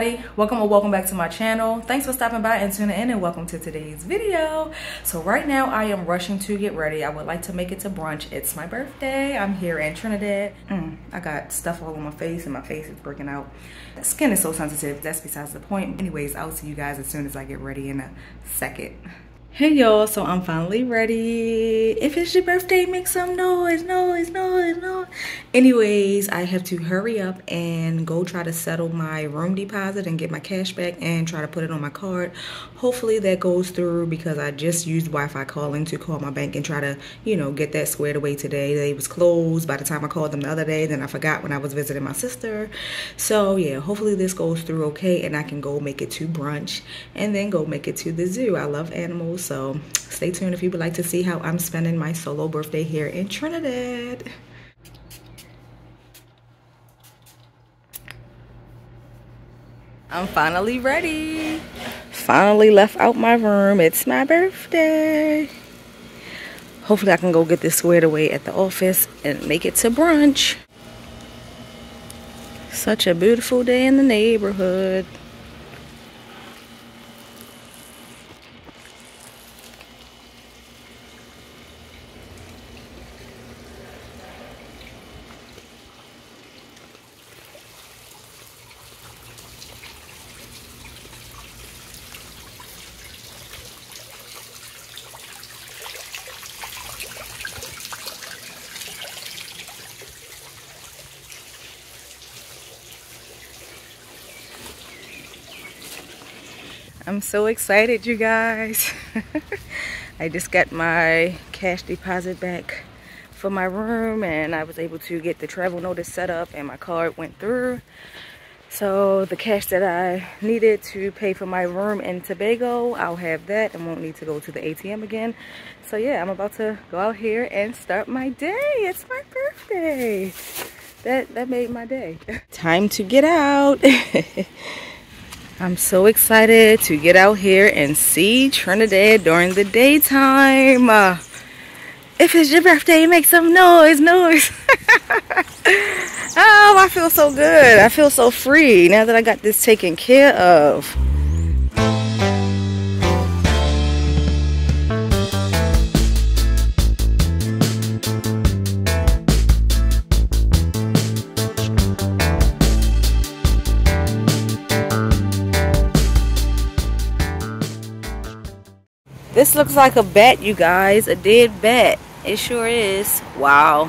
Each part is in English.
everybody. Welcome or welcome back to my channel. Thanks for stopping by and tuning in and welcome to today's video. So right now i am rushing to get ready. I would like to make it to brunch. It's my birthday. I'm here in trinidad. Mm, i got stuff all over my face and my face is breaking out. Skin is so sensitive. That's besides the point. Anyways i'll see you guys as soon as i get ready in a second Hey y'all, so I'm finally ready. If it's your birthday, make some noise, noise, noise, noise. Anyways, I have to hurry up and go try to settle my room deposit and get my cash back and try to put it on my card. Hopefully that goes through because I just used Wi-Fi calling to call my bank and try to, you know, get that squared away today. They was closed by the time I called them the other day. Then I forgot when I was visiting my sister. So yeah, hopefully this goes through okay and I can go make it to brunch and then go make it to the zoo. I love animals so stay tuned if you would like to see how I'm spending my solo birthday here in Trinidad. I'm finally ready. Finally left out my room. It's my birthday. Hopefully I can go get this squared away at the office and make it to brunch. Such a beautiful day in the neighborhood. I'm so excited, you guys. I just got my cash deposit back for my room and I was able to get the travel notice set up and my card went through. So the cash that I needed to pay for my room in Tobago, I'll have that and won't need to go to the ATM again. So yeah, I'm about to go out here and start my day. It's my birthday. That, that made my day. Time to get out. I'm so excited to get out here and see Trinidad during the daytime. Uh, if it's your birthday, make some noise, noise. oh, I feel so good. I feel so free now that I got this taken care of. This looks like a bat, you guys. A dead bat. It sure is. Wow.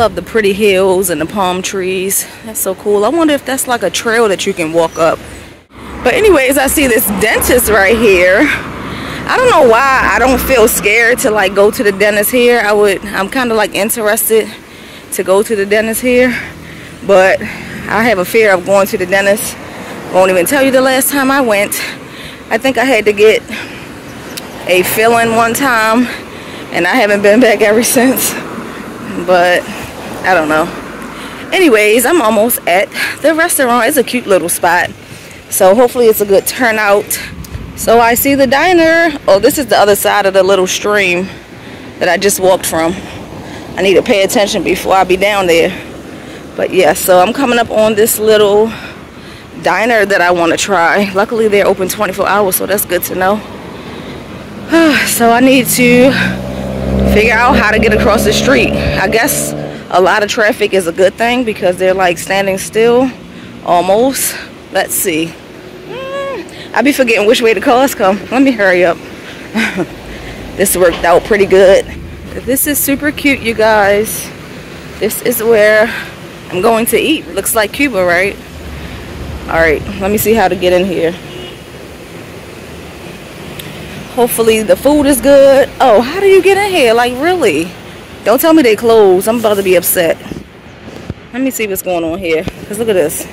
Love the pretty hills and the palm trees. That's so cool. I wonder if that's like a trail that you can walk up. But anyways, I see this dentist right here. I don't know why I don't feel scared to like go to the dentist here. I would, I'm kind of like interested to go to the dentist here. But I have a fear of going to the dentist. Won't even tell you the last time I went. I think I had to get a fill-in one time and I haven't been back ever since but I don't know. Anyways I'm almost at the restaurant. It's a cute little spot. So hopefully it's a good turnout. So I see the diner. Oh this is the other side of the little stream that I just walked from. I need to pay attention before I be down there. But yeah so I'm coming up on this little diner that I want to try. Luckily they're open 24 hours so that's good to know. So I need to figure out how to get across the street. I guess a lot of traffic is a good thing because they're like standing still almost. Let's see. Mm, I be forgetting which way the cars come. Let me hurry up. this worked out pretty good. This is super cute, you guys. This is where I'm going to eat. Looks like Cuba, right? All right, let me see how to get in here. Hopefully the food is good. Oh, how do you get in here? Like, really? Don't tell me they closed. I'm about to be upset. Let me see what's going on here. Because look at this.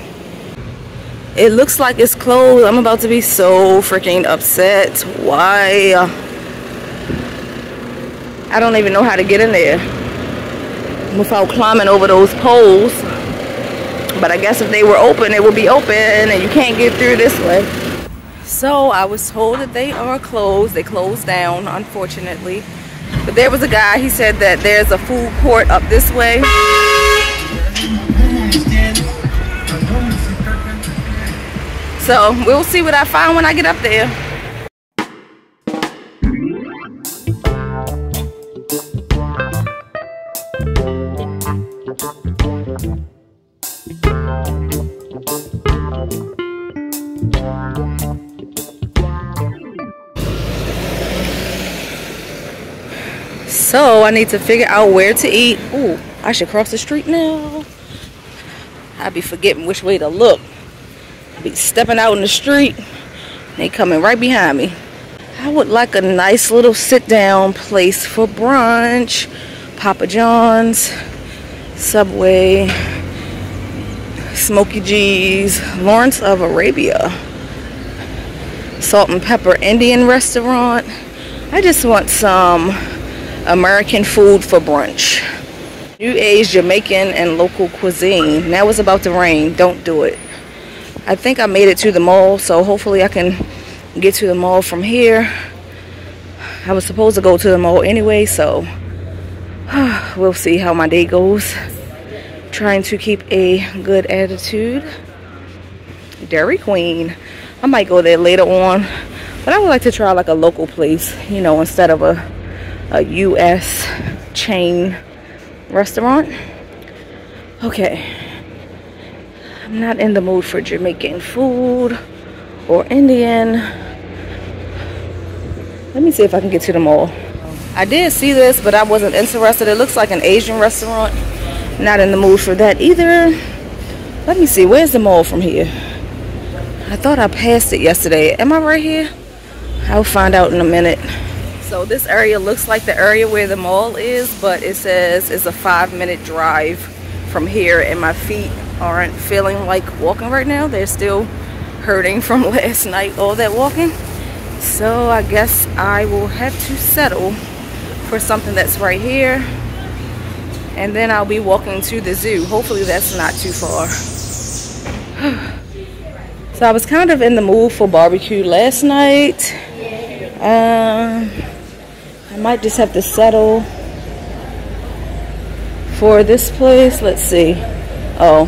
It looks like it's closed. I'm about to be so freaking upset. Why? I don't even know how to get in there without climbing over those poles. But I guess if they were open, it would be open and you can't get through this way. So I was told that they are closed. They closed down, unfortunately. But there was a guy, he said that there's a food court up this way. So we'll see what I find when I get up there. So I need to figure out where to eat. Ooh, I should cross the street now. I be forgetting which way to look. I be stepping out in the street. They coming right behind me. I would like a nice little sit down place for brunch. Papa John's, Subway, Smokey G's, Lawrence of Arabia, Salt and Pepper Indian restaurant. I just want some American food for brunch. New Age, Jamaican, and local cuisine. Now it's about to rain. Don't do it. I think I made it to the mall, so hopefully I can get to the mall from here. I was supposed to go to the mall anyway, so we'll see how my day goes. Trying to keep a good attitude. Dairy Queen. I might go there later on, but I would like to try like a local place, you know, instead of a a U.S. chain restaurant. Okay. I'm not in the mood for Jamaican food or Indian. Let me see if I can get to the mall. I did see this, but I wasn't interested. It looks like an Asian restaurant. Not in the mood for that either. Let me see. Where's the mall from here? I thought I passed it yesterday. Am I right here? I'll find out in a minute. So this area looks like the area where the mall is, but it says it's a five minute drive from here and my feet aren't feeling like walking right now. They're still hurting from last night, all that walking. So I guess I will have to settle for something that's right here. And then I'll be walking to the zoo. Hopefully that's not too far. so I was kind of in the mood for barbecue last night. Um, I might just have to settle for this place. Let's see. Oh,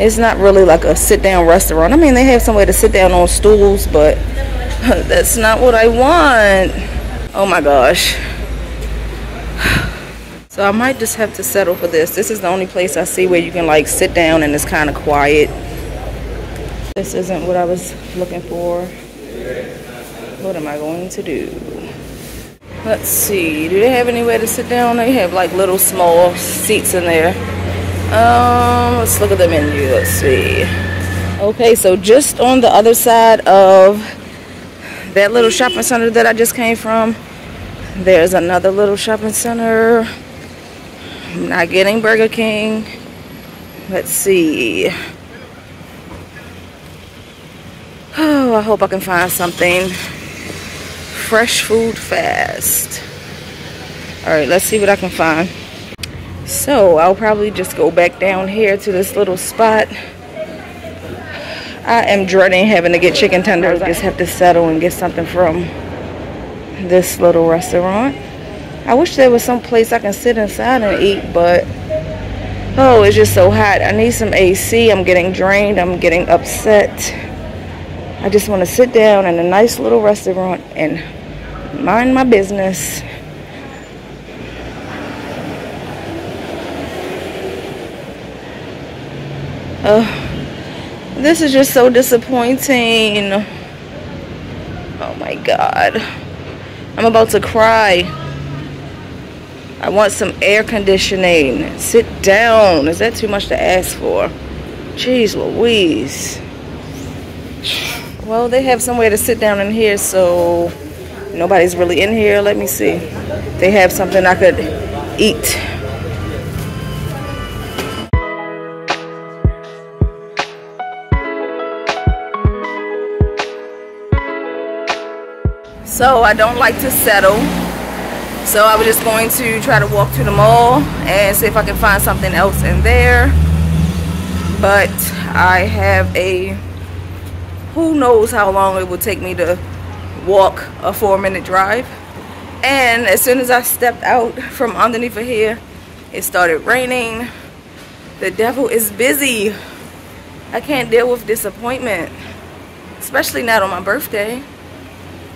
it's not really like a sit down restaurant. I mean, they have somewhere to sit down on stools, but that's not what I want. Oh my gosh. So I might just have to settle for this. This is the only place I see where you can like sit down and it's kind of quiet. This isn't what I was looking for. What am I going to do? Let's see. Do they have anywhere to sit down? They have like little small seats in there. Um, let's look at the menu. Let's see. Okay, so just on the other side of that little shopping center that I just came from, there's another little shopping center. I'm not getting Burger King. Let's see. Oh, I hope I can find something fresh food fast. Alright, let's see what I can find. So, I'll probably just go back down here to this little spot. I am dreading having to get chicken tenders. I just have to settle and get something from this little restaurant. I wish there was some place I can sit inside and eat, but oh, it's just so hot. I need some AC. I'm getting drained. I'm getting upset. I just want to sit down in a nice little restaurant and mind my business. Uh, this is just so disappointing. Oh my god. I'm about to cry. I want some air conditioning. Sit down. Is that too much to ask for? Jeez Louise. Well, they have somewhere to sit down in here, so Nobody's really in here. Let me see. They have something I could eat. So I don't like to settle. So I was just going to try to walk to the mall and see if I can find something else in there. But I have a, who knows how long it will take me to walk a four minute drive. And as soon as I stepped out from underneath of here, it started raining. The devil is busy. I can't deal with disappointment, especially not on my birthday.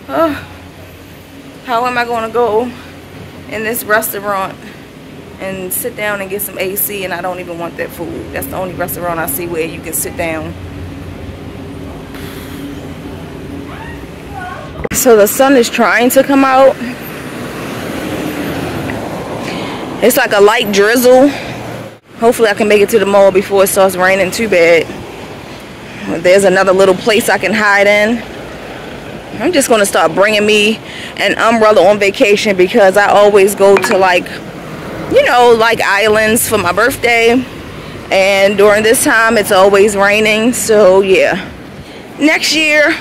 Oh, how am I going to go in this restaurant and sit down and get some AC and I don't even want that food. That's the only restaurant I see where you can sit down. So the sun is trying to come out. It's like a light drizzle. Hopefully I can make it to the mall before it starts raining too bad. There's another little place I can hide in. I'm just going to start bringing me an umbrella on vacation because I always go to like, you know, like islands for my birthday. And during this time, it's always raining. So, yeah. Next year,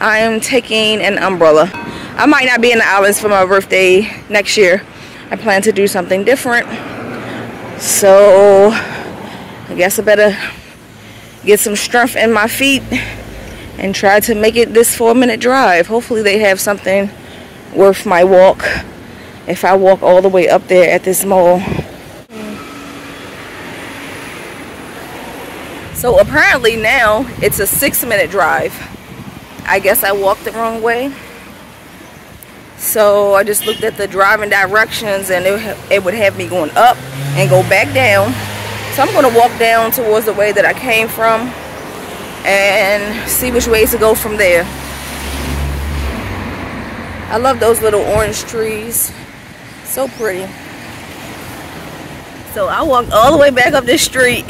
I am taking an umbrella. I might not be in the islands for my birthday next year. I plan to do something different. So I guess I better get some strength in my feet and try to make it this four minute drive. Hopefully they have something worth my walk if I walk all the way up there at this mall. So apparently now it's a six minute drive. I guess I walked the wrong way. So I just looked at the driving directions and it, it would have me going up and go back down. So I'm going to walk down towards the way that I came from and see which ways to go from there. I love those little orange trees. So pretty. So I walked all the way back up this street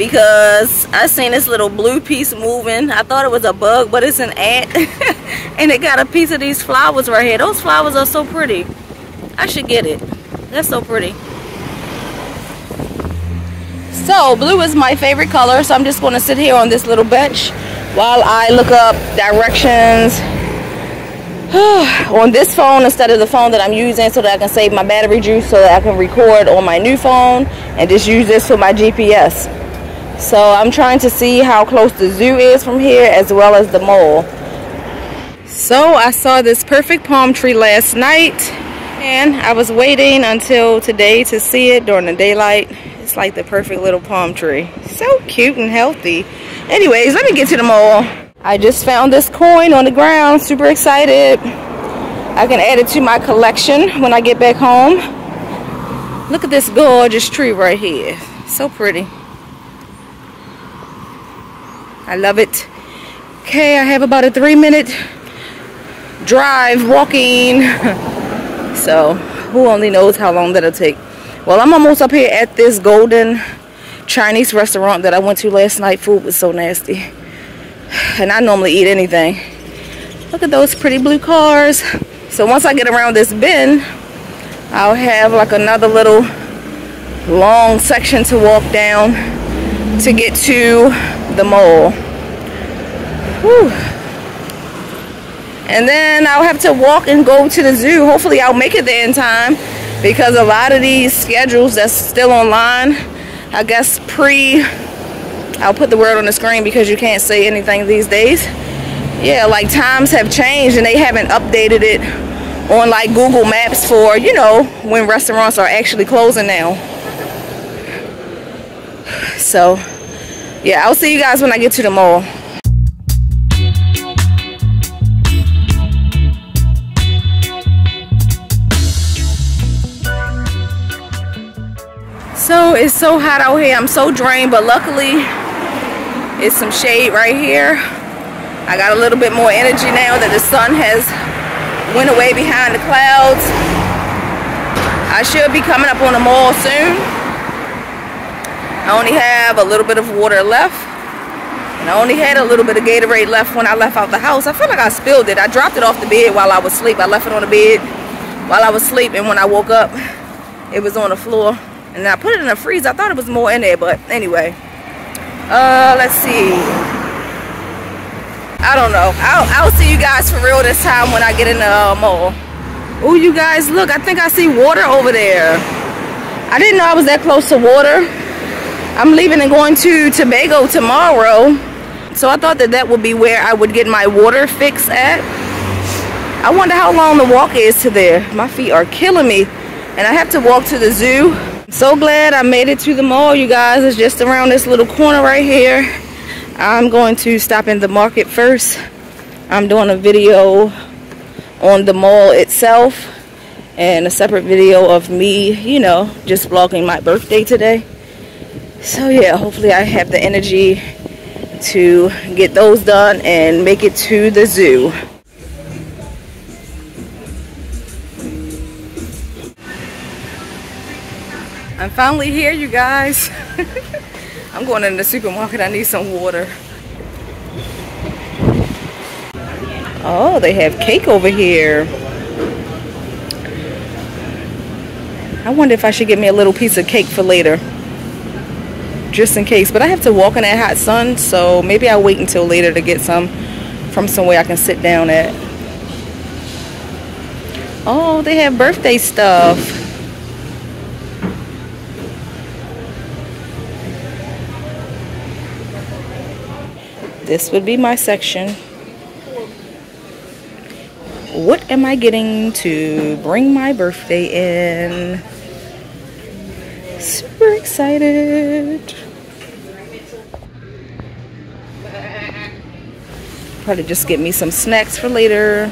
because I seen this little blue piece moving. I thought it was a bug, but it's an ant. and it got a piece of these flowers right here. Those flowers are so pretty. I should get it. That's so pretty. So, blue is my favorite color, so I'm just going to sit here on this little bench while I look up directions on this phone instead of the phone that I'm using so that I can save my battery juice so that I can record on my new phone and just use this for my GPS. So I'm trying to see how close the zoo is from here as well as the mall. So I saw this perfect palm tree last night and I was waiting until today to see it during the daylight. It's like the perfect little palm tree. So cute and healthy. Anyways, let me get to the mall. I just found this coin on the ground. Super excited. I can add it to my collection when I get back home. Look at this gorgeous tree right here. So pretty. I love it. Okay, I have about a three minute drive walking. so who only knows how long that'll take. Well, I'm almost up here at this golden Chinese restaurant that I went to last night. Food was so nasty. And I normally eat anything. Look at those pretty blue cars. So once I get around this bend, I'll have like another little long section to walk down to get to the mall. Whew. And then I'll have to walk and go to the zoo. Hopefully I'll make it there in time because a lot of these schedules that's still online, I guess pre, I'll put the word on the screen because you can't say anything these days. Yeah, like times have changed and they haven't updated it on like Google Maps for, you know, when restaurants are actually closing now. So, yeah, I'll see you guys when I get to the mall. So it's so hot out here. I'm so drained, but luckily it's some shade right here. I got a little bit more energy now that the sun has went away behind the clouds. I should be coming up on the mall soon. I only have a little bit of water left. And I only had a little bit of Gatorade left when I left out the house. I feel like I spilled it. I dropped it off the bed while I was asleep. I left it on the bed while I was asleep. And when I woke up, it was on the floor. And I put it in the freezer. I thought it was more in there, but anyway. Uh, let's see. I don't know. I'll, I'll see you guys for real this time when I get in the uh, mall. Oh, you guys, look. I think I see water over there. I didn't know I was that close to water. I'm leaving and going to Tobago tomorrow. So I thought that that would be where I would get my water fix at. I wonder how long the walk is to there. My feet are killing me. And I have to walk to the zoo. I'm so glad I made it to the mall, you guys. It's just around this little corner right here. I'm going to stop in the market first. I'm doing a video on the mall itself and a separate video of me, you know, just vlogging my birthday today. So yeah, hopefully I have the energy to get those done and make it to the zoo. I'm finally here, you guys. I'm going in the supermarket. I need some water. Oh, they have cake over here. I wonder if I should get me a little piece of cake for later. Just in case. But I have to walk in that hot sun, so maybe I'll wait until later to get some from somewhere I can sit down at. Oh, they have birthday stuff. this would be my section. What am I getting to bring my birthday in? Super excited. Probably just get me some snacks for later.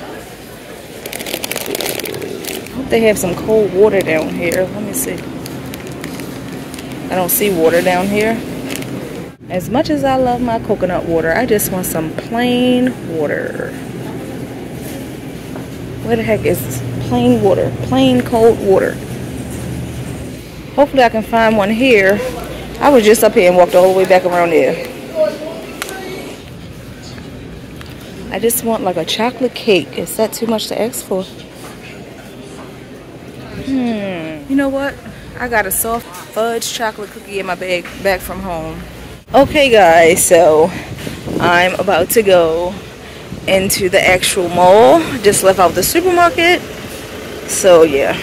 Hope they have some cold water down here. Let me see. I don't see water down here. As much as I love my coconut water, I just want some plain water. Where the heck is plain water? Plain cold water. Hopefully I can find one here. I was just up here and walked all the way back around there. I just want like a chocolate cake. Is that too much to ask for? Hmm. You know what? I got a soft fudge chocolate cookie in my bag back from home. Okay guys, so I'm about to go into the actual mall. Just left out the supermarket. So yeah.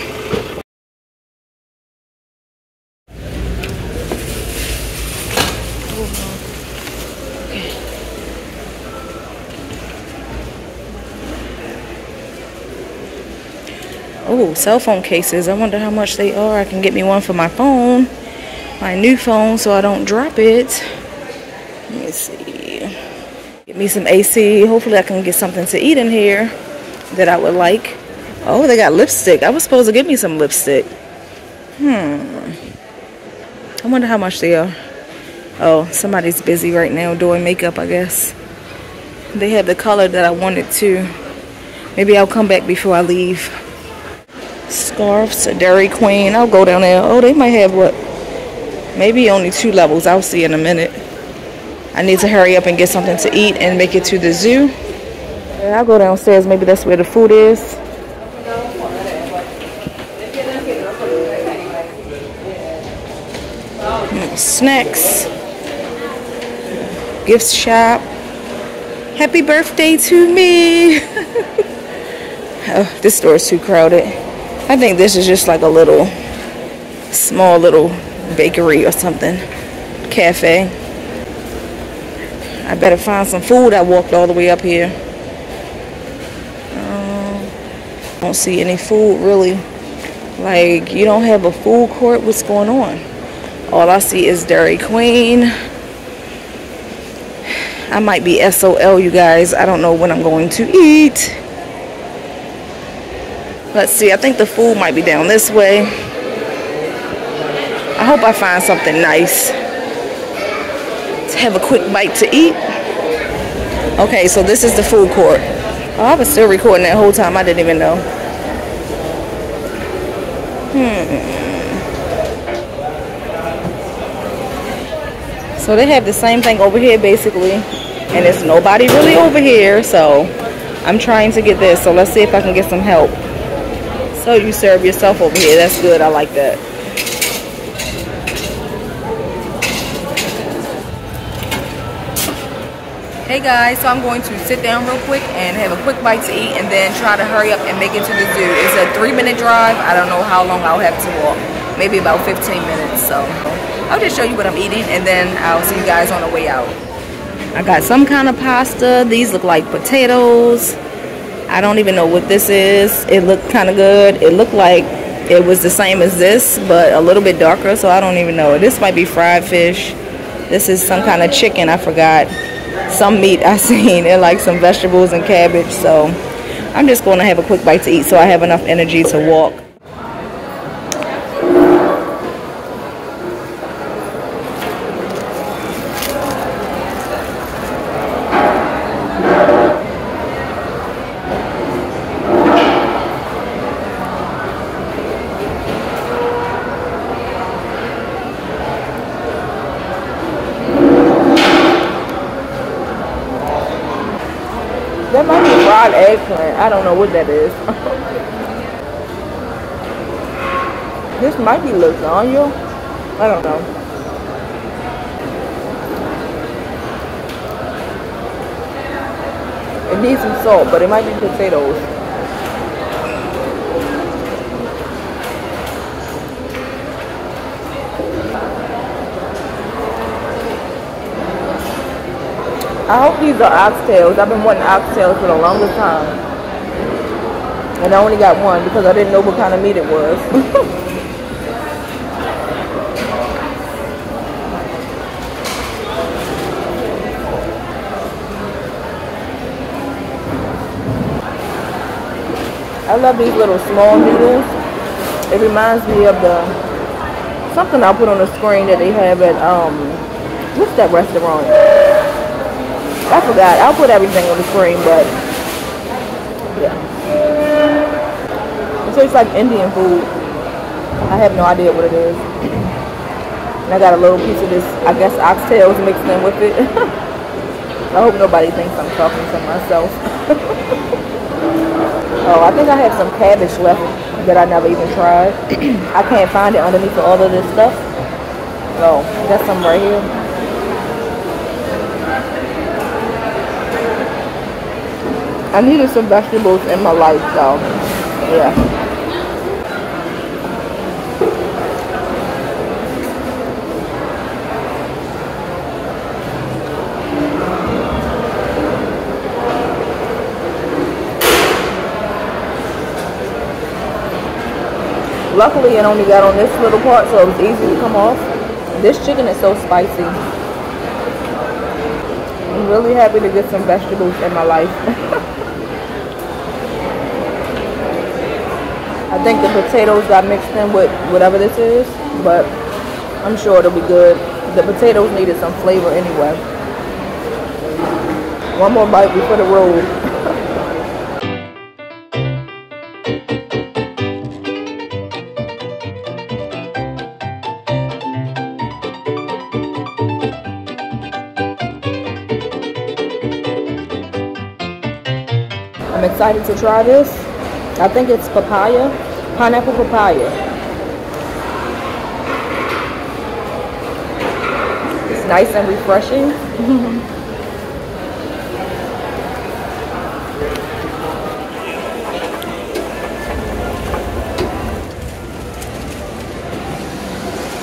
Oh, cell phone cases. I wonder how much they are. I can get me one for my phone my new phone so I don't drop it. Let me see. Get me some AC. Hopefully I can get something to eat in here that I would like. Oh, they got lipstick. I was supposed to get me some lipstick. Hmm. I wonder how much they are. Oh, somebody's busy right now doing makeup, I guess. They have the color that I wanted to. Maybe I'll come back before I leave. Scarves, Dairy Queen. I'll go down there. Oh, they might have what? maybe only two levels. I'll see in a minute. I need to hurry up and get something to eat and make it to the zoo. I'll go downstairs. Maybe that's where the food is. Mm, snacks. Gift shop. Happy birthday to me. Oh, this store is too crowded I think this is just like a little small little bakery or something. Cafe. I better find some food. I walked all the way up here. Um, don't see any food really. Like, you don't have a food court. What's going on? All I see is Dairy Queen. I might be SOL, you guys. I don't know when I'm going to eat. Let's see. I think the food might be down this way. I hope I find something nice to have a quick bite to eat. Okay, so this is the food court. Oh, I was still recording that whole time. I didn't even know. Hmm. So they have the same thing over here basically. And there's nobody really over here. So I'm trying to get this. So let's see if I can get some help. So you serve yourself over here. That's good. I like that. Hey guys, so I'm going to sit down real quick and have a quick bite to eat and then try to hurry up and make it to the zoo. It's a three minute drive. I don't know how long I'll have to walk. Maybe about 15 minutes. So I'll just show you what I'm eating and then I'll see you guys on the way out. I got some kind of pasta. These look like potatoes. I don't even know what this is. It looked kind of good. It looked like it was the same as this, but a little bit darker, so I don't even know. This might be fried fish. This is some kind of chicken, I forgot some meat I seen and like some vegetables and cabbage. So I'm just going to have a quick bite to eat so I have enough energy to walk. That might be fried eggplant. I don't know what that is. this might be lasagna. I don't know. It needs some salt, but it might be potatoes. I hope these are oxtails. I've been wanting oxtails for the longest time. And I only got one because I didn't know what kind of meat it was. I love these little small noodles. It reminds me of the something I'll put on the screen that they have at um what's that restaurant? I forgot. I'll put everything on the screen, but yeah. It tastes like Indian food. I have no idea what it is. And I got a little piece of this, I guess, oxtails mixed in with it. I hope nobody thinks I'm talking to myself. oh, I think I have some cabbage left that I never even tried. I can't find it underneath all of this stuff. Oh, got some right here. I needed some vegetables in my life, so yeah. Luckily, it only got on this little part, so it was easy to come off. This chicken is so spicy. I'm really happy to get some vegetables in my life. I think the potatoes got mixed in with whatever this is, but I'm sure it'll be good. The potatoes needed some flavor anyway. One more bite before the road. I'm excited to try this. I think it's papaya pineapple papaya. It's nice and refreshing.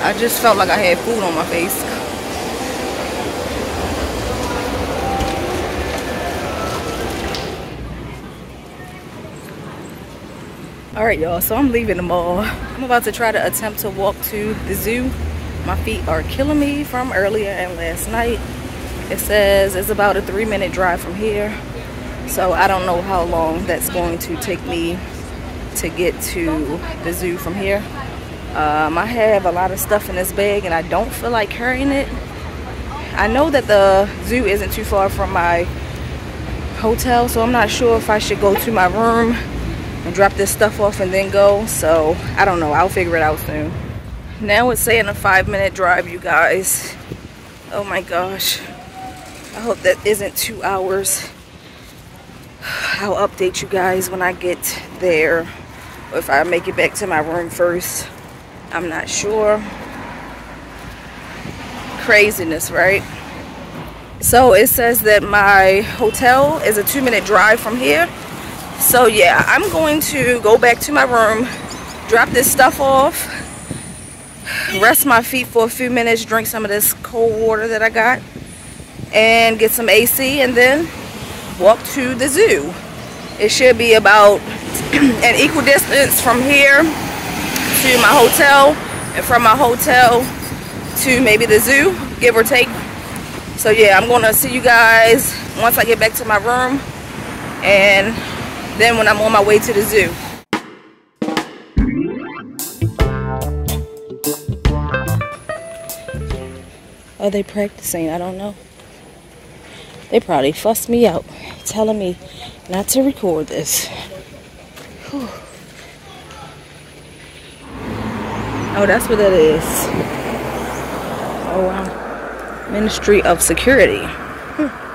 I just felt like I had food on my face. All right y'all so i'm leaving the mall. I'm about to try to attempt to walk to the zoo. My feet are killing me from earlier and last night. It says it's about a three minute drive from here so i don't know how long that's going to take me to get to the zoo from here. Um, i have a lot of stuff in this bag and i don't feel like carrying it. I know that the zoo isn't too far from my hotel so i'm not sure if i should go to my room and drop this stuff off and then go. So I don't know. I'll figure it out soon. Now it's saying a five minute drive, you guys. Oh my gosh. I hope that isn't two hours. I'll update you guys when I get there. If I make it back to my room first. I'm not sure. Craziness, right? So it says that my hotel is a two minute drive from here. So yeah, I'm going to go back to my room, drop this stuff off, rest my feet for a few minutes, drink some of this cold water that I got, and get some AC, and then walk to the zoo. It should be about an equal distance from here to my hotel, and from my hotel to maybe the zoo, give or take. So yeah, I'm gonna see you guys once I get back to my room, and then when I'm on my way to the zoo. Are they practicing? I don't know. They probably fussed me out, telling me not to record this. Whew. Oh, that's what that is. Oh, wow. Ministry of Security. Oh,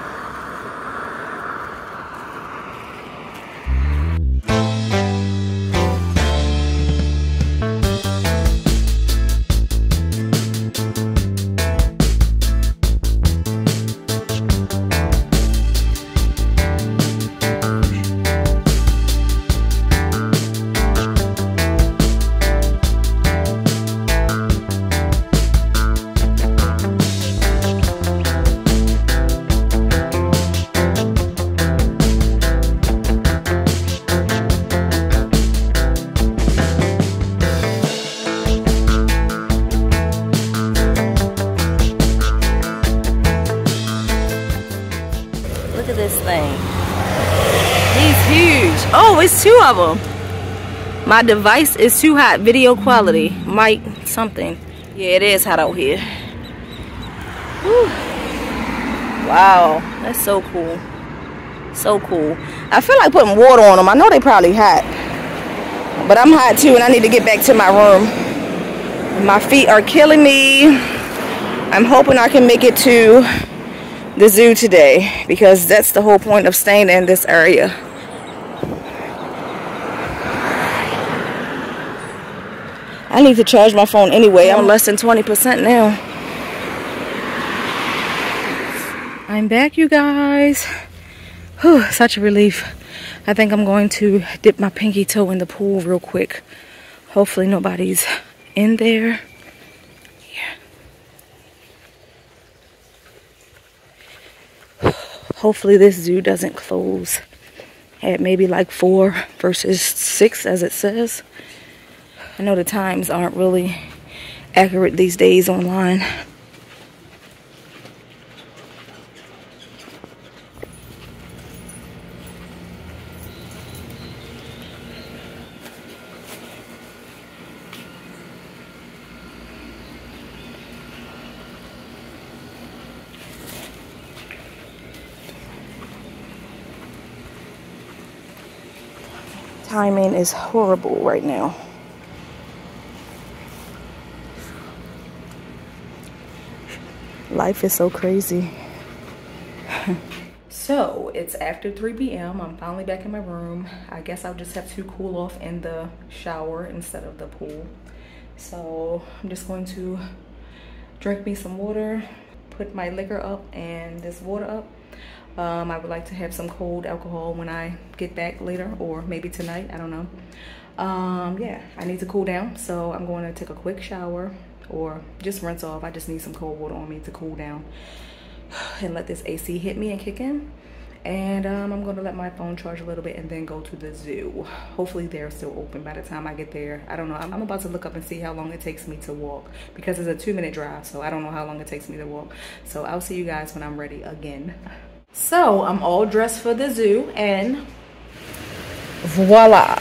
two of them. My device is too hot. Video quality. Might something. Yeah, it is hot out here. Whew. Wow, that's so cool. So cool. I feel like putting water on them. I know they probably hot. But I'm hot too and I need to get back to my room. My feet are killing me. I'm hoping I can make it to the zoo today because that's the whole point of staying in this area. I need to charge my phone anyway. I'm less than 20% now. I'm back, you guys. Whew, such a relief. I think I'm going to dip my pinky toe in the pool real quick. Hopefully nobody's in there. Yeah. Hopefully this zoo doesn't close at maybe like 4 versus 6 as it says. I know the times aren't really accurate these days online. Timing is horrible right now. Life is so crazy. so it's after 3 p.m. I'm finally back in my room. I guess I'll just have to cool off in the shower instead of the pool. So I'm just going to drink me some water, put my liquor up and this water up. Um, I would like to have some cold alcohol when I get back later or maybe tonight, I don't know. Um, yeah, I need to cool down. So I'm going to take a quick shower, or just rinse off. I just need some cold water on me to cool down and let this AC hit me and kick in. And um, I'm gonna let my phone charge a little bit and then go to the zoo. Hopefully they're still open by the time I get there. I don't know, I'm, I'm about to look up and see how long it takes me to walk because it's a two minute drive. So I don't know how long it takes me to walk. So I'll see you guys when I'm ready again. So I'm all dressed for the zoo and voila.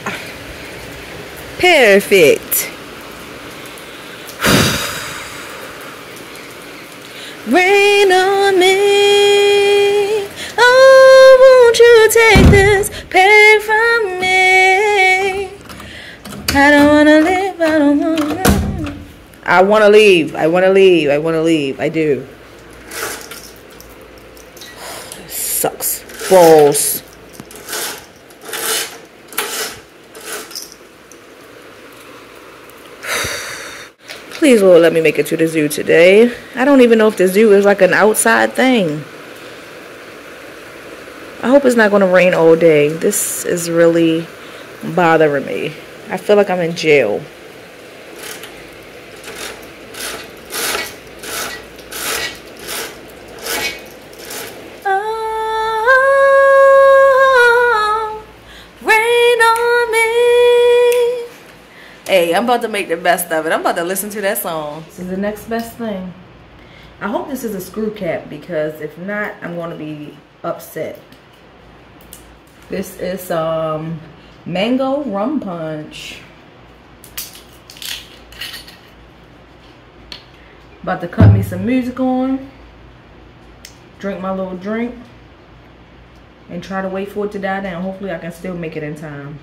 Perfect. Rain on me. Oh, won't you take this pain from me? I don't wanna live, I don't wanna I wanna leave, I wanna leave, I wanna leave, I do. Sucks. Balls. Please, Lord, let me make it to the zoo today. I don't even know if the zoo is like an outside thing. I hope it's not going to rain all day. This is really bothering me. I feel like I'm in jail. I'm about to make the best of it. I'm about to listen to that song. This is the next best thing. I hope this is a screw cap because if not, I'm going to be upset. This is um mango rum punch. About to cut me some music on. Drink my little drink. And try to wait for it to die down. Hopefully I can still make it in time.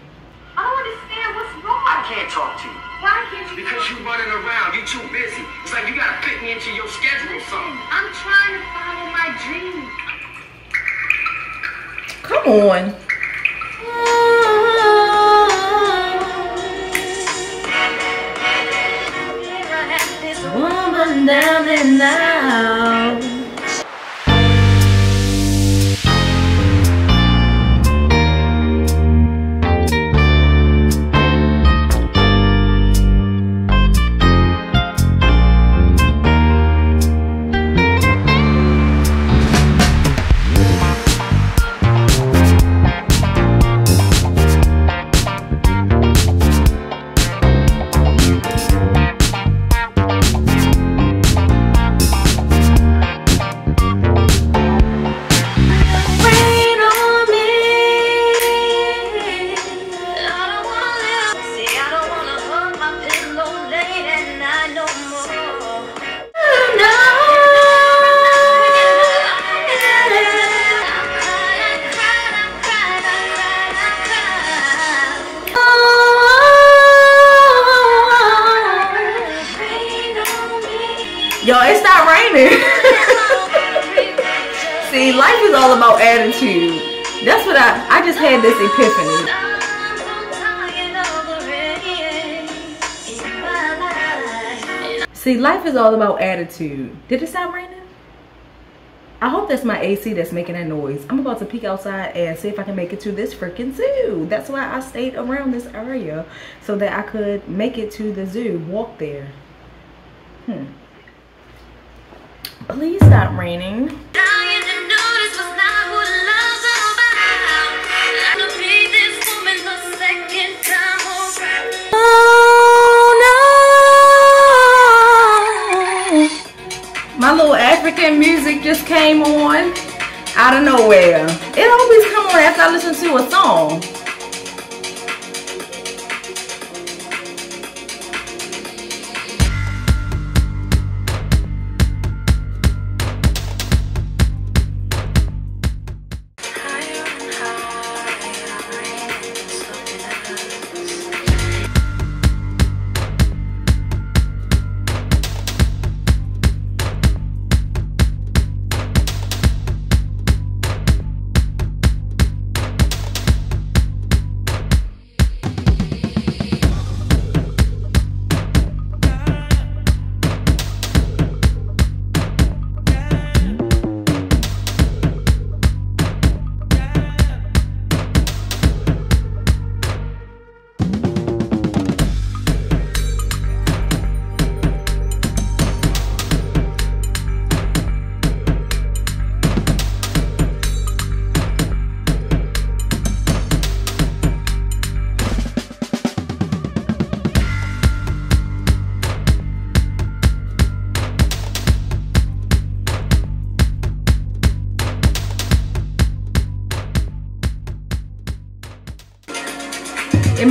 I don't understand what's wrong. I can't talk to you. Why can't you? Because you're running around. You're too busy. It's like you gotta fit me into your schedule or something. I'm trying to follow my dream. Come on. Attitude. Did it stop raining? I hope that's my AC that's making that noise. I'm about to peek outside and see if I can make it to this freaking zoo. That's why I stayed around this area so that I could make it to the zoo, walk there. Hmm. Please stop raining. I listen to a song.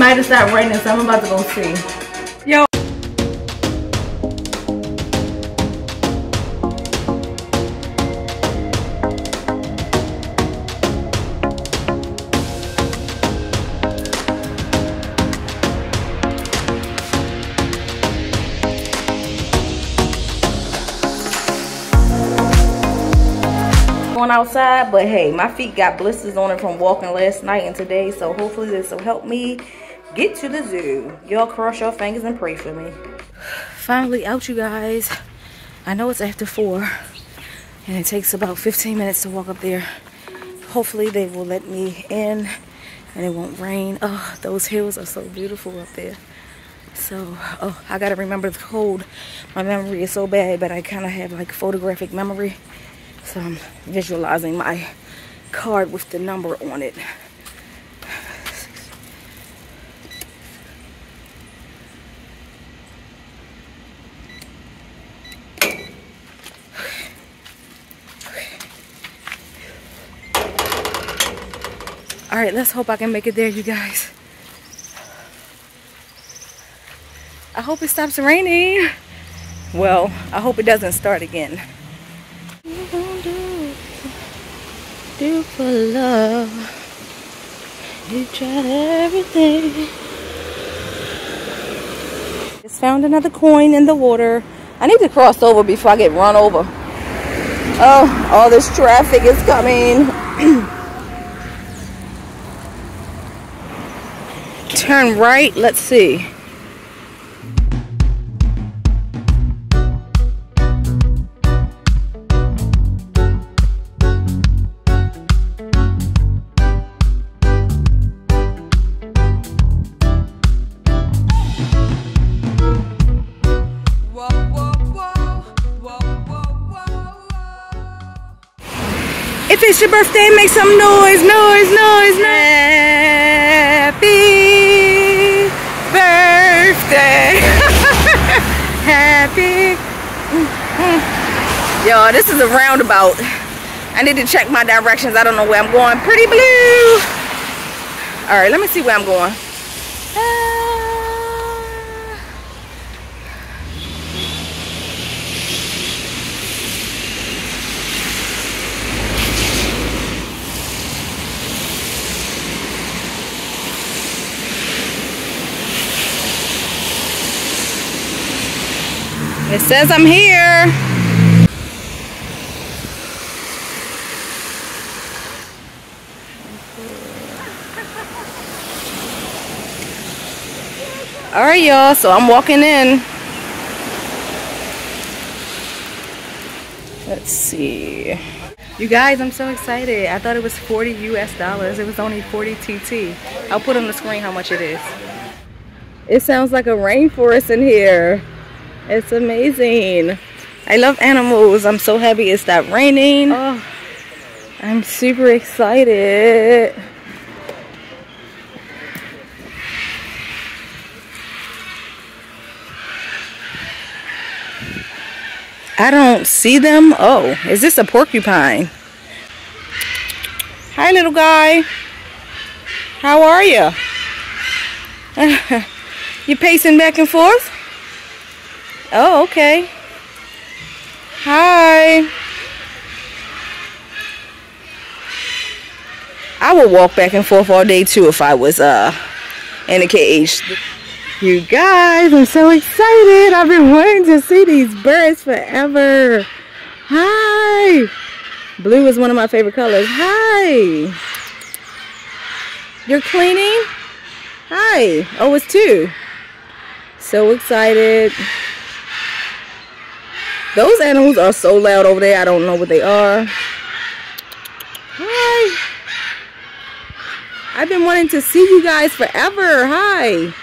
Might have stopped raining, so I'm about to go see. Yo. Outside, but hey, my feet got blisters on it from walking last night and today, so hopefully this will help me get to the zoo. Y'all cross your fingers and pray for me. Finally out, you guys. I know it's after four, and it takes about 15 minutes to walk up there. hopefully they will let me in and it won't rain. Oh, those hills are so beautiful up there. So, oh, I gotta remember the code. My memory is so bad, but I kind of have like photographic memory. So I'm visualizing my card with the number on it. All right, let's hope I can make it there, you guys. I hope it stops raining. Well, I hope it doesn't start again. Do for love. You tried everything. Just found another coin in the water. I need to cross over before I get run over. Oh, all this traffic is coming. Turn right. Let's see. If it's your birthday, make some noise, noise, noise, noise. Yo, this is a roundabout. I need to check my directions. I don't know where I'm going. Pretty blue. All right, let me see where I'm going. It says I'm here. All right, y'all. So I'm walking in. Let's see. You guys, I'm so excited. I thought it was 40 US dollars. It was only 40 TT. I'll put on the screen how much it is. It sounds like a rainforest in here. It's amazing. I love animals. I'm so happy it stopped raining. Oh, I'm super excited. I don't see them. Oh, is this a porcupine? Hi, little guy. How are you? you pacing back and forth? Oh, okay. Hi. I would walk back and forth all day too if I was uh in a cage. You guys, I'm so excited. I've been wanting to see these birds forever. Hi. Blue is one of my favorite colors. Hi. You're cleaning? Hi. Oh, it's two. So excited. Those animals are so loud over there. I don't know what they are. Hi. I've been wanting to see you guys forever. Hi.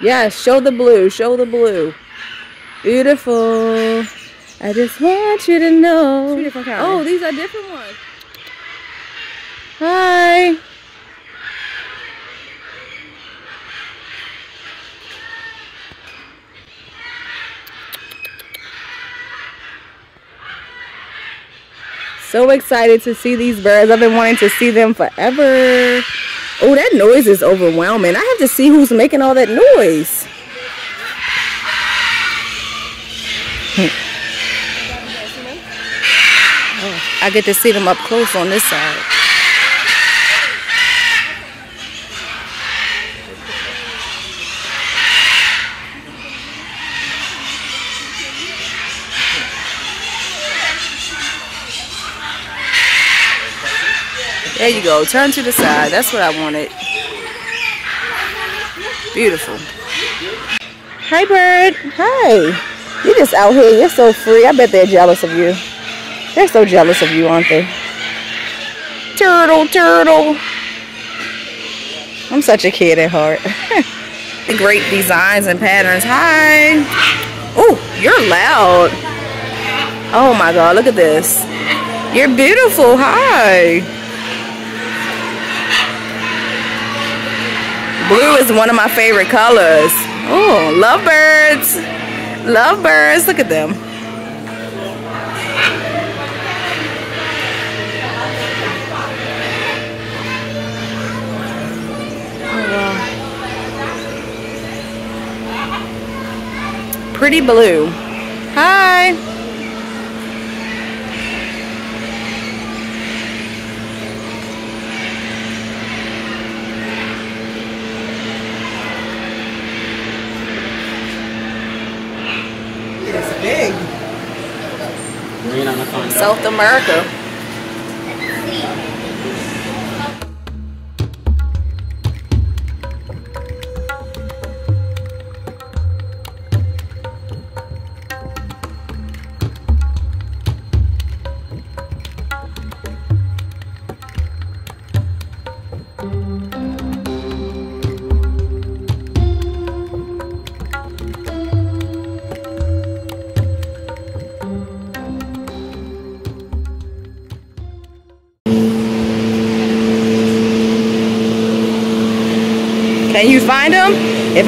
Yes, show the blue. Show the blue. Beautiful. I just want you to know. Two different kinds. Oh, these are different ones. Hi. So excited to see these birds. I've been wanting to see them forever. Oh, that noise is overwhelming. I have to see who's making all that noise. I get to see them up close on this side. There you go. Turn to the side. That's what I wanted. Beautiful. Hi, bird. Hi. You're just out here. You're so free. I bet they're jealous of you. They're so jealous of you, aren't they? turtle, turtle. I'm such a kid at heart. Great designs and patterns. Hi. Oh, you're loud. Oh my God, look at this. You're beautiful. Hi. Blue is one of my favorite colors. Oh, lovebirds. Lovebirds. Look at them. Pretty blue. Hi. South America.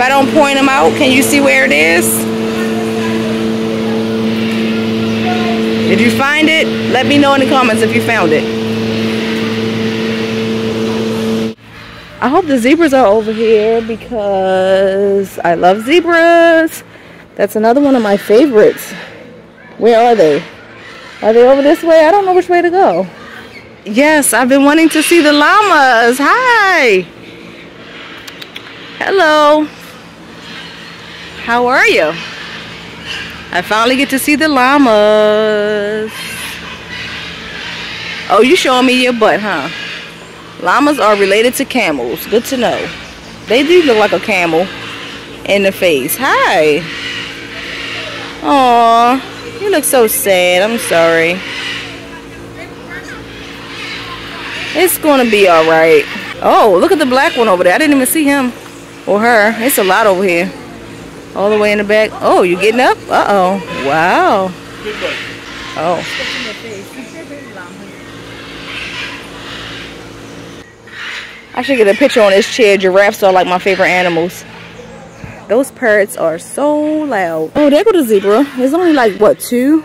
If I don't point them out, can you see where it is? Did you find it? Let me know in the comments if you found it. I hope the zebras are over here because I love zebras. That's another one of my favorites. Where are they? Are they over this way? I don't know which way to go. Yes, I've been wanting to see the llamas. Hi. Hello. How are you? I finally get to see the llamas. Oh, you showing me your butt, huh? Llamas are related to camels. Good to know. They do look like a camel in the face. Hi. Aw, you look so sad. I'm sorry. It's gonna be alright. Oh, look at the black one over there. I didn't even see him or her. It's a lot over here. All the way in the back. Oh, you getting up? Uh-oh. Wow. Oh. I should get a picture on this chair. Giraffes are like my favorite animals. Those parrots are so loud. Oh, there go the zebra. There's only like, what, two?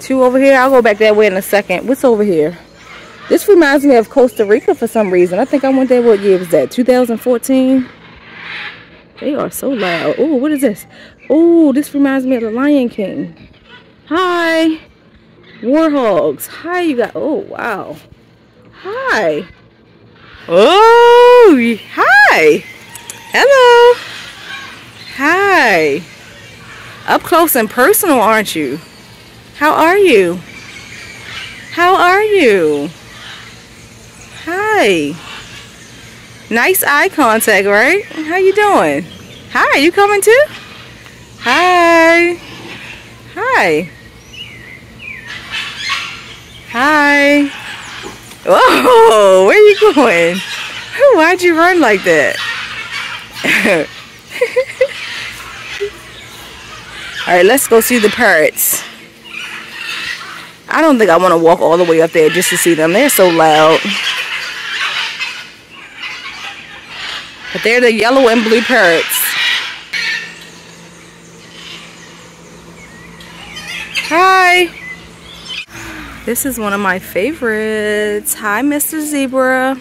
Two over here? I'll go back that way in a second. What's over here? This reminds me of Costa Rica for some reason. I think I went there, what year was that? 2014? They are so loud. Oh, what is this? Oh, this reminds me of the Lion King. Hi. Warthogs. Hi, you got. Oh, wow. Hi. Oh, hi. Hello. Hi. Up close and personal, aren't you? How are you? How are you? Hi. Nice eye contact, right? How you doing? Hi, you coming too? Hi. Hi. Hi. Oh, where you going? Why'd you run like that? All right, let's go see the parrots. I don't think I want to walk all the way up there just to see them. They're so loud. But they're the yellow and blue parrots. Hi. This is one of my favorites. Hi, Mr. Zebra.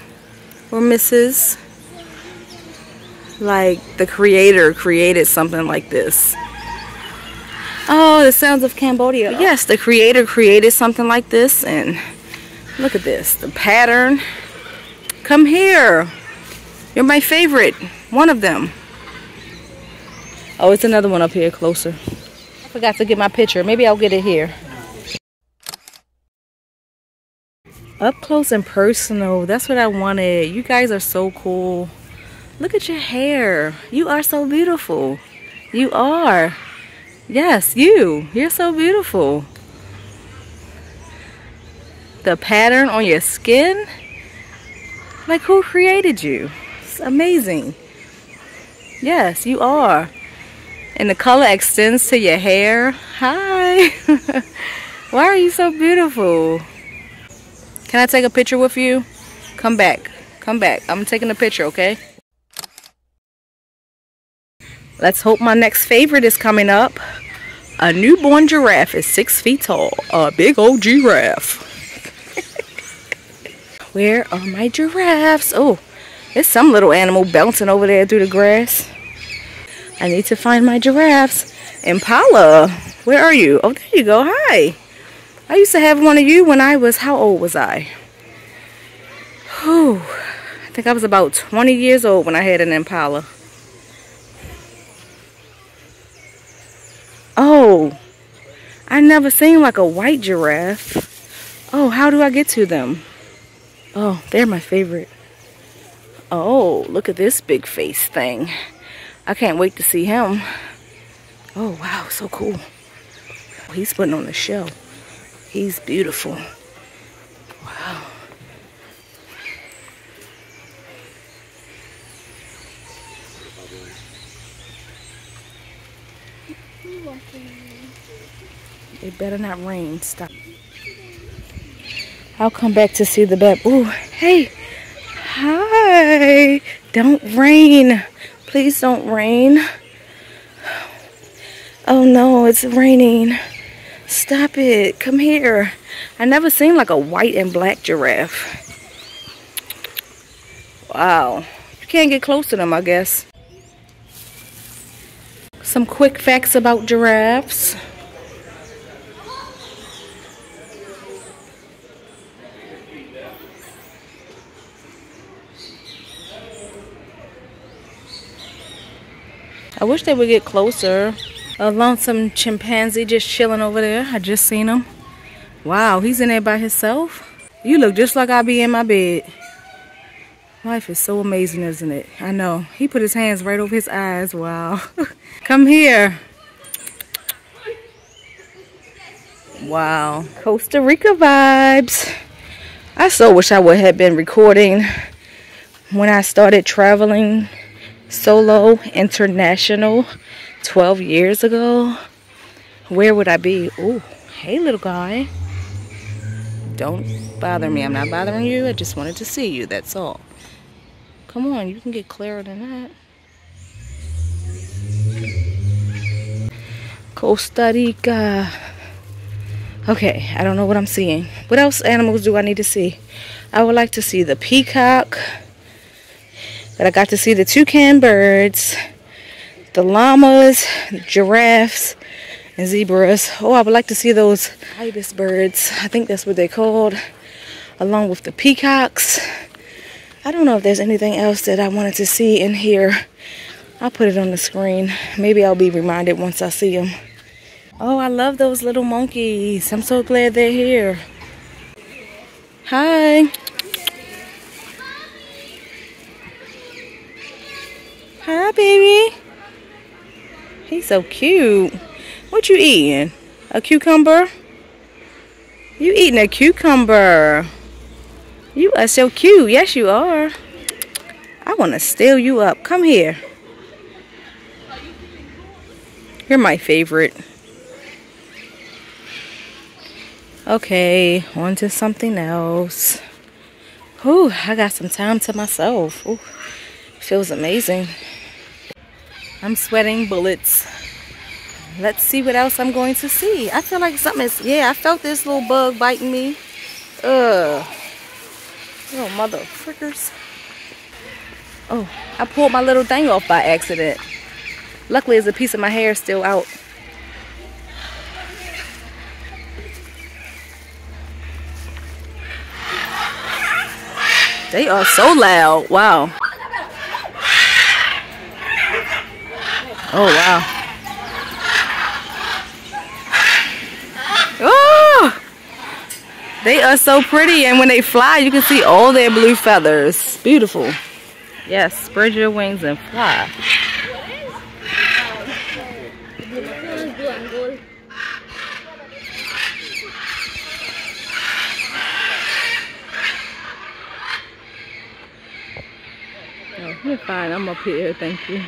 Or Mrs. Like, the creator created something like this. Oh, the sounds of Cambodia. Yes, the creator created something like this. And look at this. The pattern. Come here. You're my favorite. One of them. Oh, it's another one up here closer. I forgot to get my picture. Maybe I'll get it here. Up close and personal. That's what I wanted. You guys are so cool. Look at your hair. You are so beautiful. You are. Yes, you. You're so beautiful. the pattern on your skin. Like who created you? Amazing. Yes, you are. And the color extends to your hair. Hi. Why are you so beautiful? Can I take a picture with you? Come back. Come back. I'm taking a picture, okay? Let's hope my next favorite is coming up. A newborn giraffe is six feet tall. A big old giraffe. Where are my giraffes? Oh, there's some little animal bouncing over there through the grass. I need to find my giraffes. Impala, where are you? Oh, there you go. Hi. I used to have one of you when I was, how old was I? Whew. I think I was about 20 years old when I had an Impala. Oh, I never seen like a white giraffe. Oh, how do I get to them? Oh, they're my favorite. Oh, look at this big face thing. I can't wait to see him. Oh, wow, so cool. He's putting on a show. He's beautiful. Wow. It better not rain. Stop. I'll come back to see the bed. Ooh, hey. Hi. Don't rain. Please don't rain. Oh no, it's raining. Stop it. Come here. I never seen like a white and black giraffe. Wow. You can't get close to them, I guess. Some quick facts about giraffes. I wish they would get closer. A lonesome chimpanzee just chilling over there. I just seen him. Wow, he's in there by himself. You look just like I be in my bed. Life is so amazing, isn't it? I know. He put his hands right over his eyes. Wow. Come here. Wow. Costa Rica vibes. I so wish I would have been recording when I started traveling solo international 12 years ago. Where would I be? Oh, hey little guy. Don't bother me. I'm not bothering you. I just wanted to see you. That's all. Come on, you can get clearer than that. Costa Rica. Okay, I don't know what I'm seeing. What else animals do I need to see? I would like to see the peacock. I got to see the toucan birds, the llamas, giraffes, and zebras. Oh, I would like to see those ibis birds. I think that's what they're called. Along with the peacocks. I don't know if there's anything else that I wanted to see in here. I'll put it on the screen. Maybe I'll be reminded once I see them. Oh, I love those little monkeys. I'm so glad they're here. Hi. Hi, baby. He's so cute. What you eating? A cucumber? You eating a cucumber. You are so cute. Yes, you are. I want to steal you up. Come here. You're my favorite. Okay, on to something else. Whew, I got some time to myself. Ooh, feels amazing. I'm sweating bullets. Let's see what else I'm going to see. I feel like something is, yeah, I felt this little bug biting me. Ugh. Little mother frickers. Oh, I pulled my little thing off by accident. Luckily, there's a piece of my hair still out. They are so loud. Wow. Oh, wow. They are so pretty and when they fly you can see all their blue feathers. Beautiful. Yes, spread your wings and fly. Oh, you're fine. I'm up here. Thank you.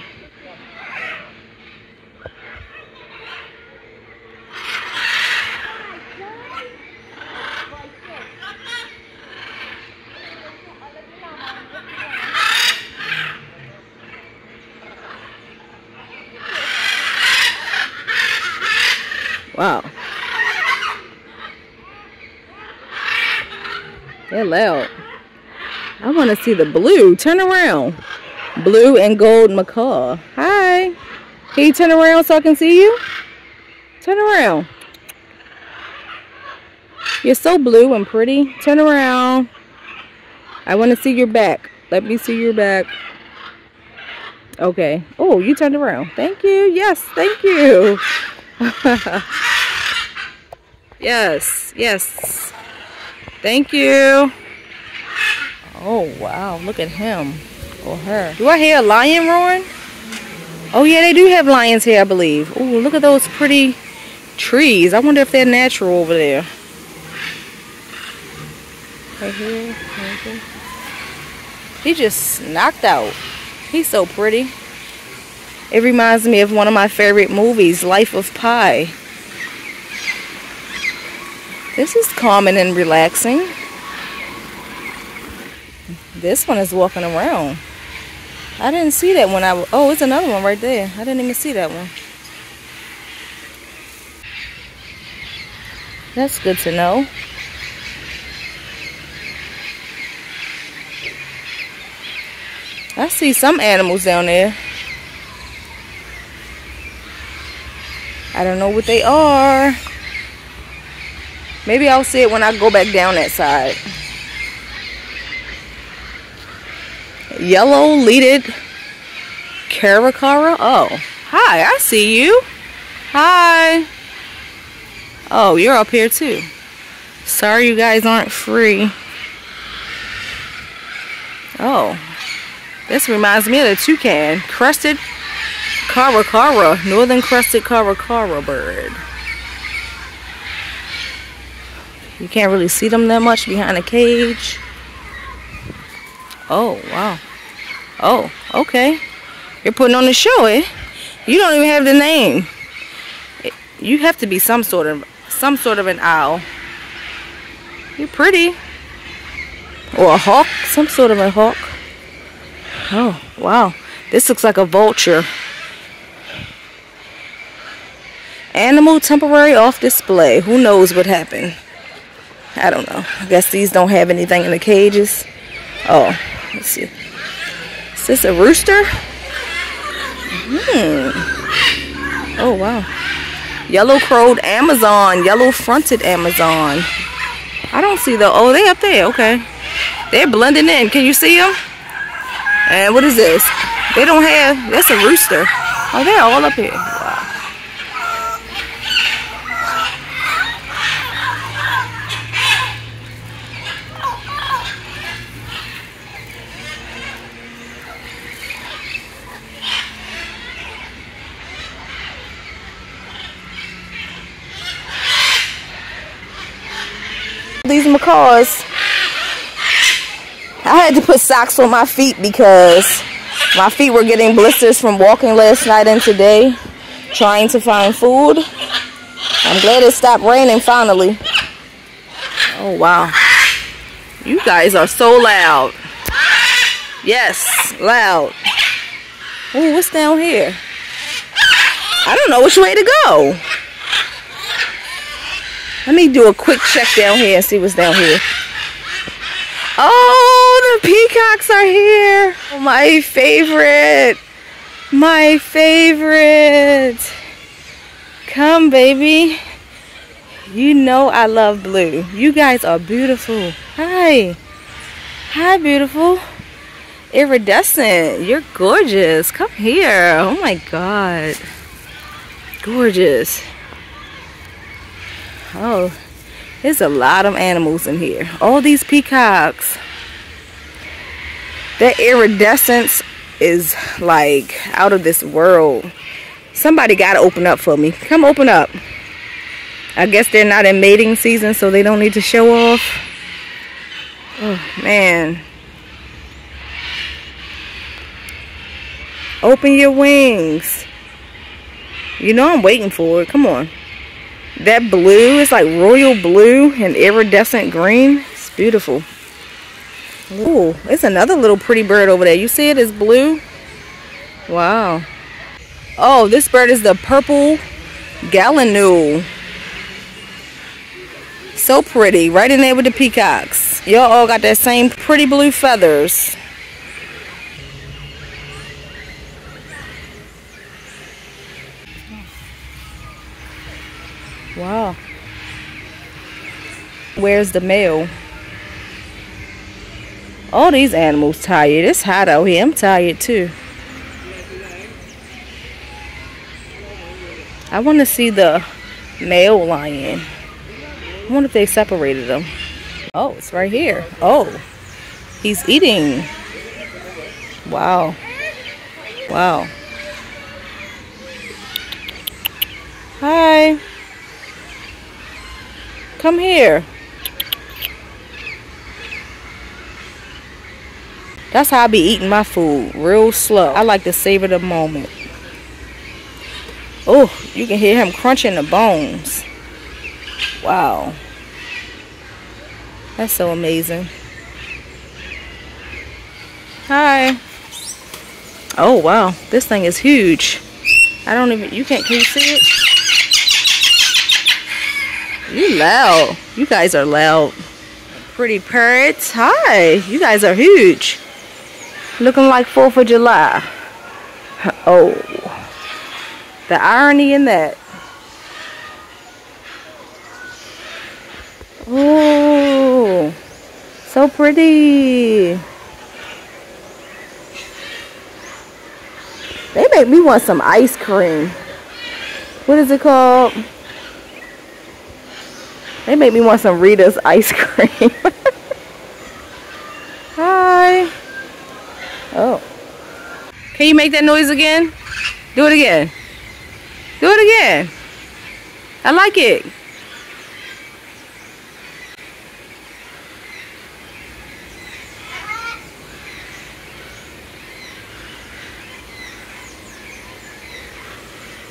Wow. They're loud. I want to see the blue. Turn around. Blue and gold macaw. Hi. Can you turn around so I can see you? Turn around. You're so blue and pretty. Turn around. I want to see your back. Let me see your back. Okay. Oh, you turned around. Thank you. Yes, thank you. yes, yes. Thank you. Oh, wow. Look at him or her. Do I hear a lion roaring? Oh, yeah, they do have lions here, I believe. Oh, look at those pretty trees. I wonder if they're natural over there. Right here, right here. He just knocked out. He's so pretty. It reminds me of one of my favorite movies, Life of Pi. This is calming and relaxing. This one is walking around. I didn't see that one. I oh, it's another one right there. I didn't even see that one. That's good to know. I see some animals down there. I don't know what they are. Maybe I'll see it when I go back down that side. Yellow headed caracara. Oh, hi, I see you. Hi. Oh, you're up here too. Sorry you guys aren't free. Oh, this reminds me of the toucan. Crested caracara, northern crested caracara bird. You can't really see them that much behind a cage. Oh, wow. Oh, okay. You're putting on the show, eh? You don't even have the name. You have to be some sort of some sort of an owl. You're pretty. Or a hawk, some sort of a hawk. Oh, wow. This looks like a vulture. Animal temporary off display. Who knows what happened? I don't know. I guess these don't have anything in the cages. Oh, let's see. Is this a rooster? Hmm. Oh, wow. Yellow crowned Amazon. Yellow fronted Amazon. I don't see the. Oh, they up there. Okay. They're blending in. Can you see them? And what is this? They don't have. That's a rooster. Oh, they're all up here. These macaws. I had to put socks on my feet because my feet were getting blisters from walking last night and today trying to find food. I'm glad it stopped raining finally. Oh wow. You guys are so loud. Yes, loud. Oh, what's down here? I don't know which way to go. Let me do a quick check down here and see what's down here. Oh, the peacocks are here. Oh, my favorite. My favorite. Come, baby. You know I love blue. You guys are beautiful. Hi. Hi, beautiful. Iridescent. You're gorgeous. Come here. Oh, my God. Gorgeous. Oh, there's a lot of animals in here. All these peacocks. That iridescence is like out of this world. Somebody got to open up for me. Come open up. I guess they're not in mating season, so they don't need to show off. Oh, man. Open your wings. You know I'm waiting for it. Come on. That blue is like royal blue and iridescent green. It's beautiful. Ooh, it's another little pretty bird over there. You see it? It's blue. Wow. Oh, this bird is the purple gallinule. So pretty. Right in there with the peacocks. Y'all all got that same pretty blue feathers. Wow. Where's the male? All these animals tired. It's hot out here. I'm tired too. I want to see the male lion. I wonder if they separated them. Oh, it's right here. Oh, he's eating. Wow. Wow. Hi. Come here. That's how I be eating my food. Real slow. I like to savor the moment. Oh, you can hear him crunching the bones. Wow. That's so amazing. Hi. Oh, wow. This thing is huge. I don't even, you can't, can you see it? You loud. You guys are loud. Pretty parrots. Hi. You guys are huge. Looking like 4th of July. Oh. The irony in that. Oh. So pretty. They make me want some ice cream. What is it called? They make me want some Rita's ice cream. Hi. Oh. Can you make that noise again? Do it again. Do it again. I like it.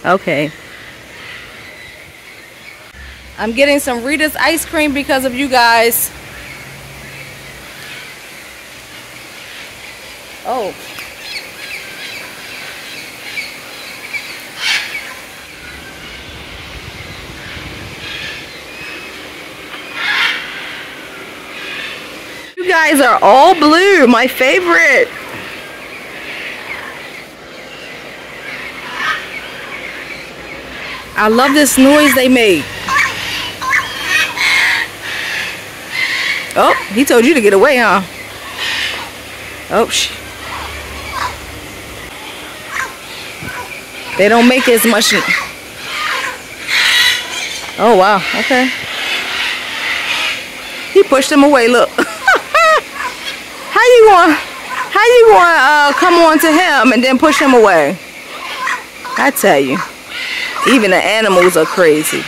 Okay. I'm getting some Rita's ice cream because of you guys. Oh. You guys are all blue, my favorite. I love this noise they make. Oh, he told you to get away, huh? Oh, sh They don't make as much. Oh, wow. Okay. He pushed him away, look. how you want, how you want to uh, come on to him and then push him away? I tell you, even the animals are crazy.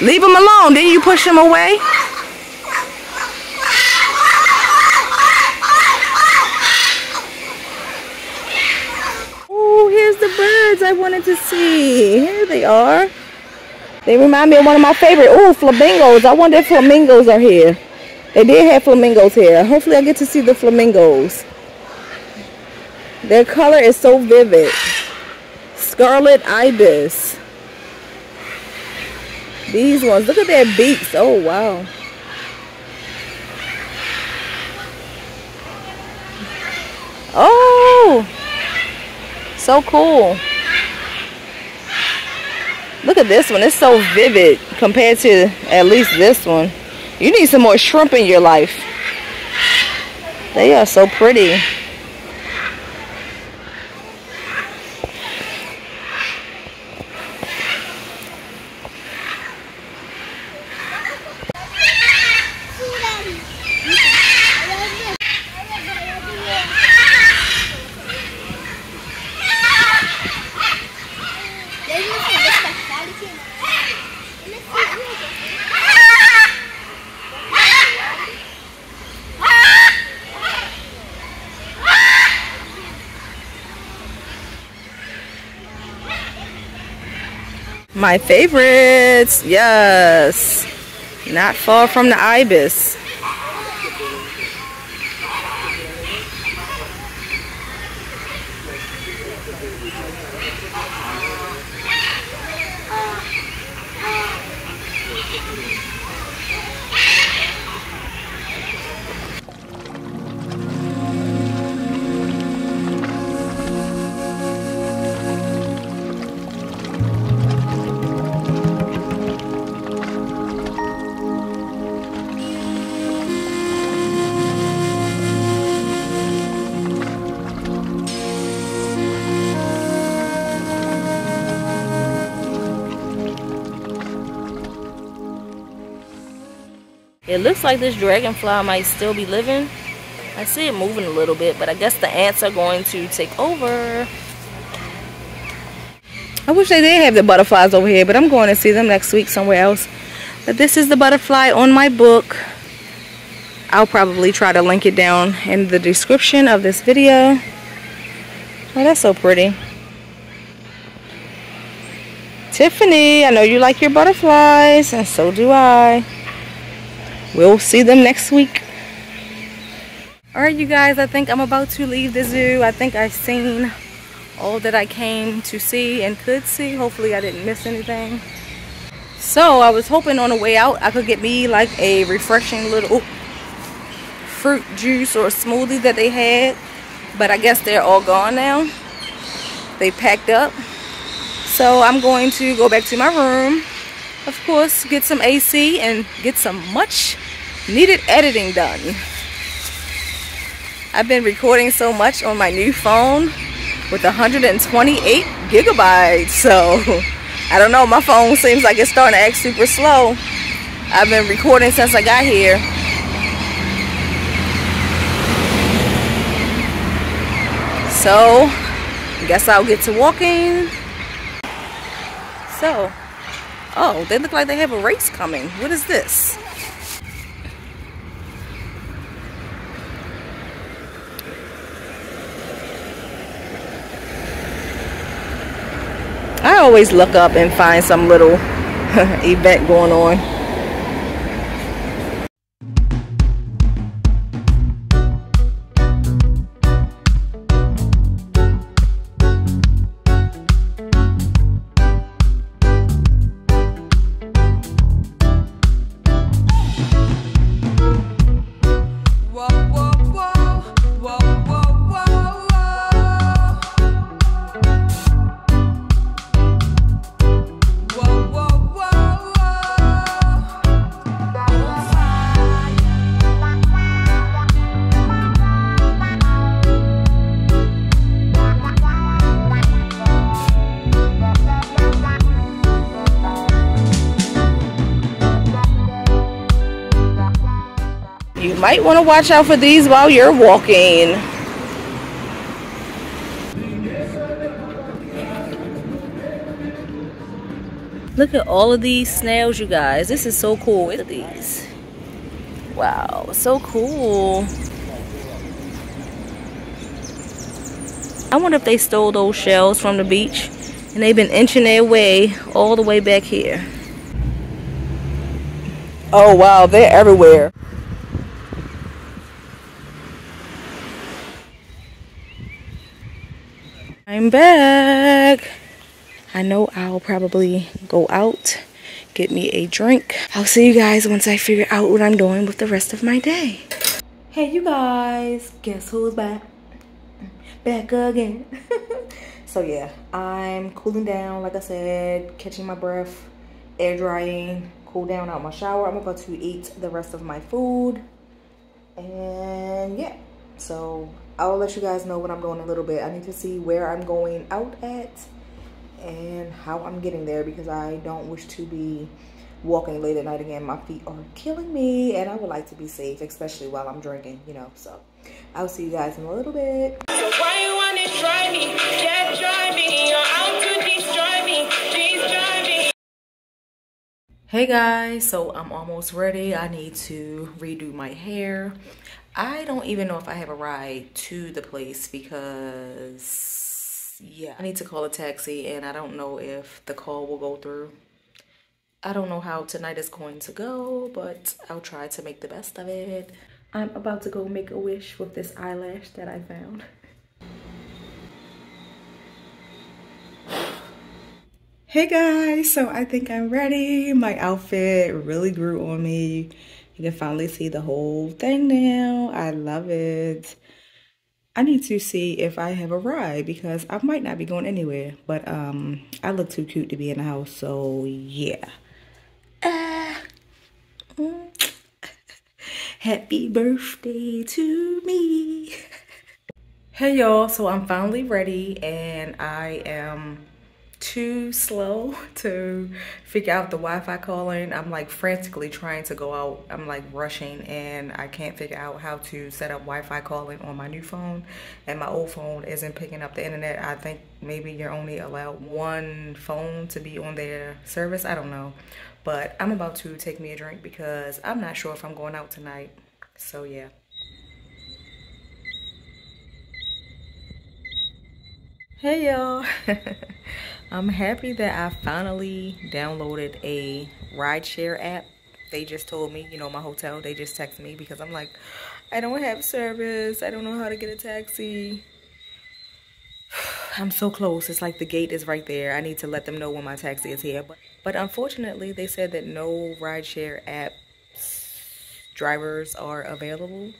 Leave him alone. Then you push him away. Oh, here's the birds I wanted see. Here they are. They remind me of one of my favorite. Oh, flamingos. I wonder if flamingos are here. They did have flamingos here. Hopefully I get to see the flamingos. Their color is so vivid. Scarlet ibis. These ones, look at their beaks. Oh, wow. Oh, so cool. Look at this one. It's so vivid compared to at least this one. You need some more shrimp in your life. They are so pretty. My favorites, yes. Not far from the Ibis. Like this dragonfly might still be living. I see it moving a little bit, but I guess the ants are going to take over. I wish they did have the butterflies over here, but I'm going to see them next week somewhere else. But this is the butterfly on my book. I'll probably try to link it down in the description of this video. Oh, that's so pretty. Tiffany, I know you like your butterflies, and so do I. We'll see them next week. Alright, you guys, I think I'm about to leave the zoo. I think I've seen all that I came to see and could see. Hopefully I didn't miss anything. So I was hoping on the way out I could get me like a refreshing little fruit juice or smoothie that they had. But I guess they're all gone now. They packed up. So I'm going to go back to my room. Of course, get some AC and get some much needed editing done. I've been recording so much on my new phone with 128 gigabytes. So I don't know, my phone seems like it's starting to act super slow. I've been recording since I got here. So, guess I'll get to walking. So, oh, they look like they have a race coming. What is this? I always look up and find some little event going on. Might want to watch out for these while you're walking. Look at all of these snails, you guys. This is so cool. Look at these. Wow, so cool. I wonder if they stole those shells from the beach and they've been inching their way all the way back here. Oh wow, they're everywhere. I'm back. I know I'll probably go out, get me a drink. I'll see you guys once I figure out what I'm doing with the rest of my day. Hey, you guys, guess who's back? Back again. so, yeah, I'm cooling down, like I said, catching my breath, air drying, cool down out my shower. I'm about to eat the rest of my food. And yeah, so I'll let you guys know what I'm doing a little bit. I need to see where I'm going out at and how I'm getting there because I don't wish to be walking late at night again. My feet are killing me and I would like to be safe, especially while I'm drinking, you know. So I'll see you guys in a little bit. So why you wanna try me? Can't try me. You're out to destroy me. Please try me. Hey guys, so I'm almost ready. I need to redo my hair. I don't even know if I have a ride to the place because yeah, I need to call a taxi and I don't know if the call will go through. I don't know how tonight is going to go, but I'll try to make the best of it. I'm about to go make a wish with this eyelash that I found. Hey guys, so I think I'm ready. My outfit really grew on me. You can finally see the whole thing now. I love it. I need to see if I have a ride because I might not be going anywhere. But um, I look too cute to be in the house, so yeah. Ah. Mm. Happy birthday to me. Hey y'all, so I'm finally ready and I am too slow to figure out the Wi-Fi calling. I'm like frantically trying to go out. I'm like rushing and I can't figure out how to set up Wi-Fi calling on my new phone and my old phone isn't picking up the internet. I think maybe you're only allowed one phone to be on their service. I don't know. But I'm about to take me a drink because I'm not sure if I'm going out tonight. So yeah. Hey y'all. I'm happy that I finally downloaded a rideshare app. They just told me, you know, my hotel, they just texted me because I'm like, I don't have service. I don't know how to get a taxi. I'm so close. It's like the gate is right there. I need to let them know when my taxi is here. But, but unfortunately, they said that no rideshare app drivers are available.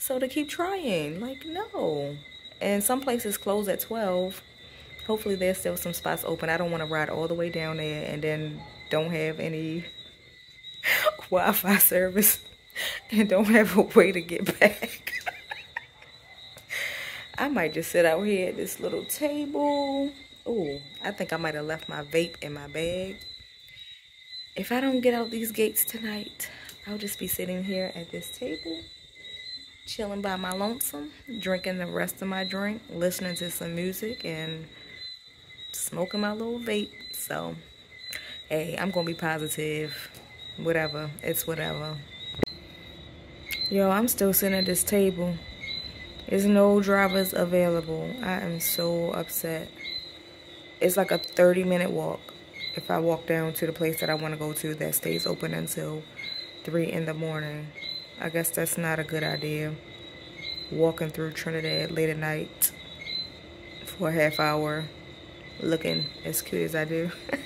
So to keep trying, like, no. And some places close at 12 hopefully there's still some spots open. I don't want to ride all the way down there and then don't have any Wi-Fi service and don't have a way to get back. I might just sit out here at this little table. Oh, I think I might have left my vape in my bag. If I don't get out these gates tonight, I'll just be sitting here at this table, chilling by my lonesome, drinking the rest of my drink, listening to some music, and smoking my little vape. So, hey, I'm going to be positive. Whatever. It's whatever. Yo, I'm still sitting at this table. There's no drivers available. I am so upset. It's like a 30 minute walk. If I walk down to the place that I want to go to that stays open until 3 in the morning. I guess that's not a good idea. Walking through Trinidad late at night for a half hour looking as cute as I do.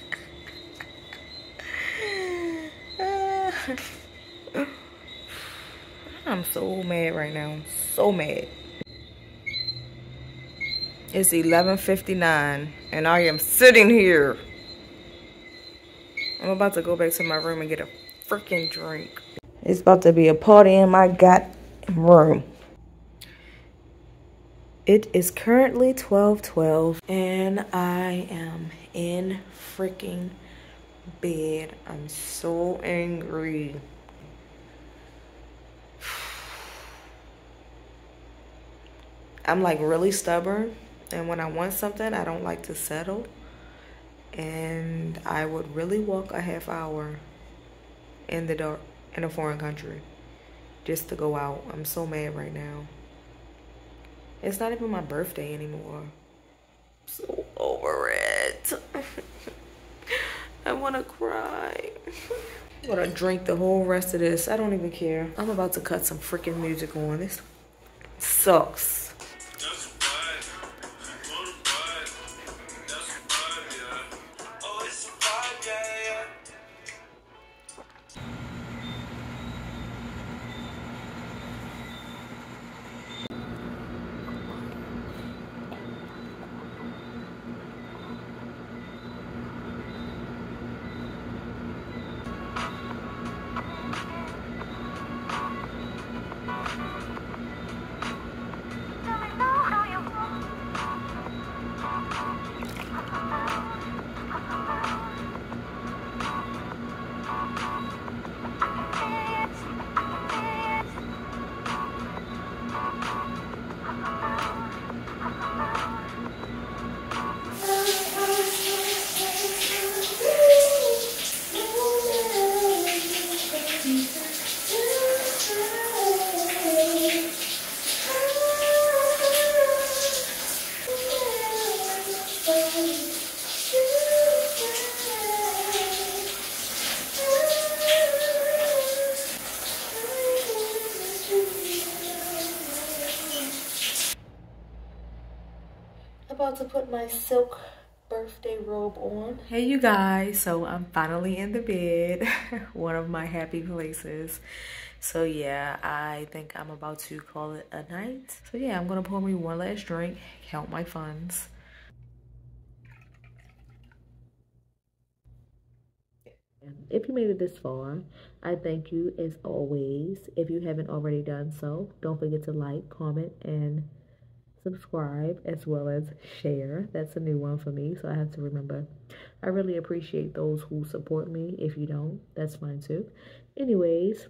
I'm so mad right now. So mad. It's 11.59 and I am sitting here. I'm about to go back to my room and get a freaking drink. It's about to be a party in my gut room. It is currently 12:12 and I am in freaking bed. I'm so angry. I'm like really stubborn and when I want something, I don't like to settle. And I would really walk a half hour in the dark in a foreign country just to go out. I'm so mad right now. It's not even my birthday anymore. I'm so over it. I want to cry. I'm gonna drink the whole rest of this. I don't even care. I'm about to cut some freaking music on. This sucks. My silk birthday robe on. Hey you guys, so I'm finally in the bed. One of my happy places. So yeah, I think I'm about to call it a night. So yeah, I'm gonna pour me one last drink, count my funds. If you made it this far, I thank you as always. If you haven't already done so, don't forget to like, comment, and subscribe as well as share. That's a new one for me, so I have to remember. I really appreciate those who support me. If you don't, that's fine too. Anyways,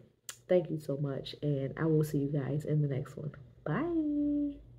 thank you so much, and I will see you guys in the next one. Bye.